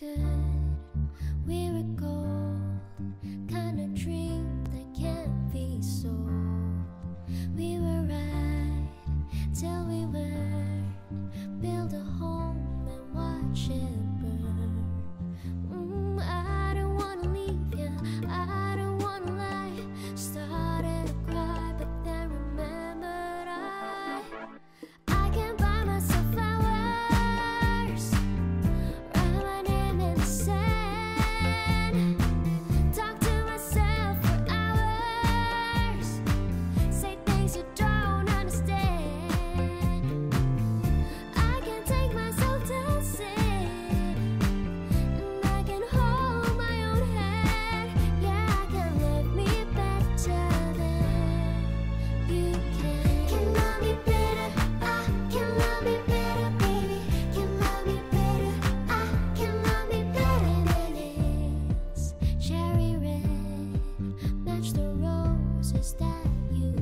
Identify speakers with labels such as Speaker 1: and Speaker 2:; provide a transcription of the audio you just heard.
Speaker 1: good. that you.